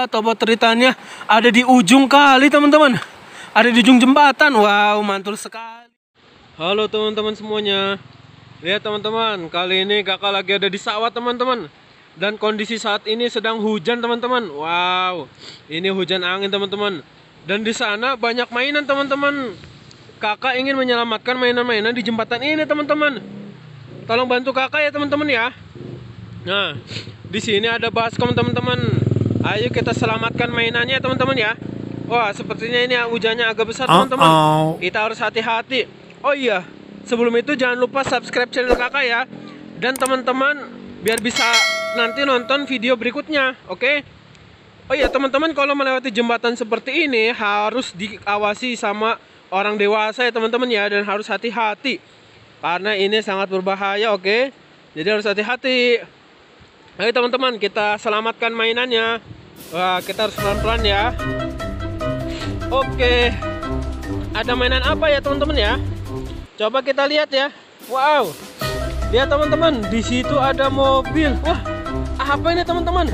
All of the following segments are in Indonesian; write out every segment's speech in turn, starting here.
Lihat obat teritannya ada di ujung kali teman-teman. Ada di ujung jembatan. Wow, mantul sekali. Halo teman-teman semuanya. Lihat teman-teman, kali ini kakak lagi ada di sawah teman-teman. Dan kondisi saat ini sedang hujan teman-teman. Wow, ini hujan angin teman-teman. Dan di sana banyak mainan teman-teman. Kakak ingin menyelamatkan mainan-mainan di jembatan ini teman-teman. Tolong bantu kakak ya teman-teman ya. Nah, di sini ada baskom teman-teman. Ayo kita selamatkan mainannya teman-teman ya. Wah, sepertinya ini hujannya agak besar teman-teman. Uh-oh. Kita harus hati-hati. Oh iya, sebelum itu jangan lupa subscribe channel kakak ya. Dan teman-teman biar bisa nanti nonton video berikutnya, oke? Oh iya teman-teman kalau melewati jembatan seperti ini harus diawasi sama orang dewasa ya teman-teman ya dan harus hati-hati karena ini sangat berbahaya, oke? Jadi harus hati-hati. Ayo teman-teman kita selamatkan mainannya. Wah kita harus pelan-pelan ya. Oke. Ada mainan apa ya teman-teman ya? Coba kita lihat ya. Wow. Lihat teman-teman, di situ ada mobil. Wah, apa ini teman-teman?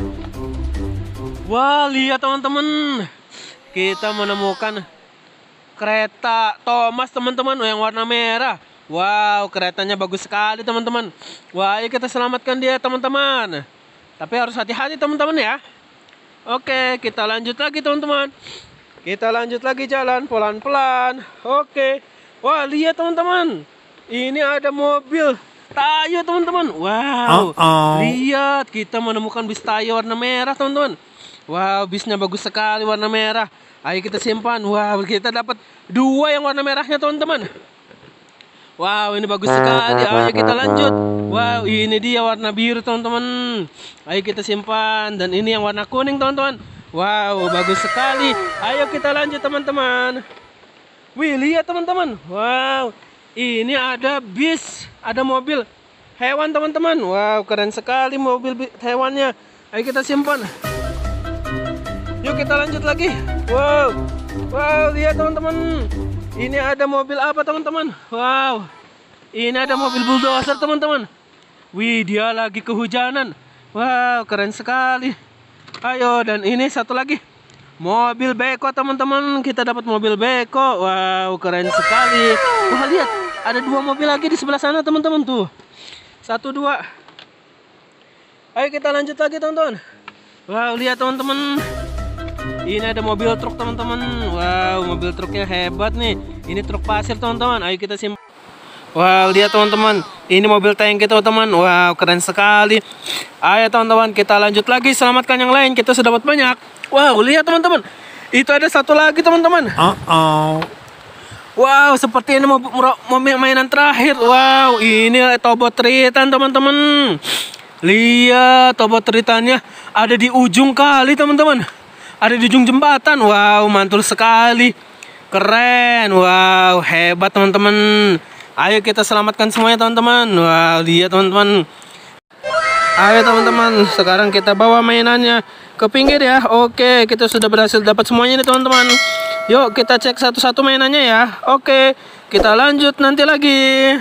Wah, lihat teman-teman. Kita menemukan kereta Thomas teman-teman yang warna merah. Wow, keretanya bagus sekali teman-teman. Wah, ayo kita selamatkan dia teman-teman. Tapi harus hati-hati teman-teman ya. Oke, kita lanjut lagi teman-teman. Kita lanjut lagi jalan pelan-pelan. Oke. Wah, lihat teman-teman. Ini ada mobil Tayo teman-teman. Wow. Uh-oh. Lihat, kita menemukan bis Tayo warna merah teman-teman. Wow, bisnya bagus sekali warna merah. Ayo kita simpan. Wow, kita dapat dua yang warna merahnya teman-teman. Wow, ini bagus sekali. Ayo kita lanjut. Wow, ini dia warna biru teman-teman. Ayo kita simpan. Dan ini yang warna kuning teman-teman. Wow, bagus sekali. Ayo kita lanjut teman-teman. Wih, lihat teman-teman. Wow, ini ada bis, ada mobil hewan teman-teman. Wow, keren sekali mobil bi- hewannya. Ayo kita simpan. Yuk kita lanjut lagi. Wow, wow, lihat teman-teman. Ini ada mobil apa teman-teman? Wow, ini ada mobil bulldozer teman-teman. Wih, dia lagi kehujanan. Wow, keren sekali. Ayo, dan ini satu lagi. Mobil beko teman-teman. Kita dapat mobil beko. Wow, keren sekali. Wah, lihat. Ada dua mobil lagi di sebelah sana teman-teman tuh. Satu, dua. Ayo kita lanjut lagi teman-teman. Wow, lihat teman-teman. Ini ada mobil truk teman-teman. Wow, mobil truknya hebat nih. Ini truk pasir teman-teman. Ayo kita simpan. Wow, lihat teman-teman. Ini mobil tangki teman-teman. Wow, keren sekali. Ayo teman-teman, kita lanjut lagi. Selamatkan yang lain. Kita sudah dapat banyak. Wow, lihat teman-teman. Itu ada satu lagi teman-teman. Uh-oh. Wow, seperti ini mau mau mainan terakhir. Wow, ini tobot tritan teman-teman. Lihat tobot tritannya ada di ujung kali teman-teman. Ada di ujung jembatan. Wow, mantul sekali. Keren. Wow, hebat teman-teman. Ayo kita selamatkan semuanya teman-teman. Wow, lihat teman-teman. Ayo teman-teman, sekarang kita bawa mainannya ke pinggir ya. Oke, kita sudah berhasil dapat semuanya nih teman-teman. Yuk kita cek satu-satu mainannya ya. Oke, kita lanjut nanti lagi.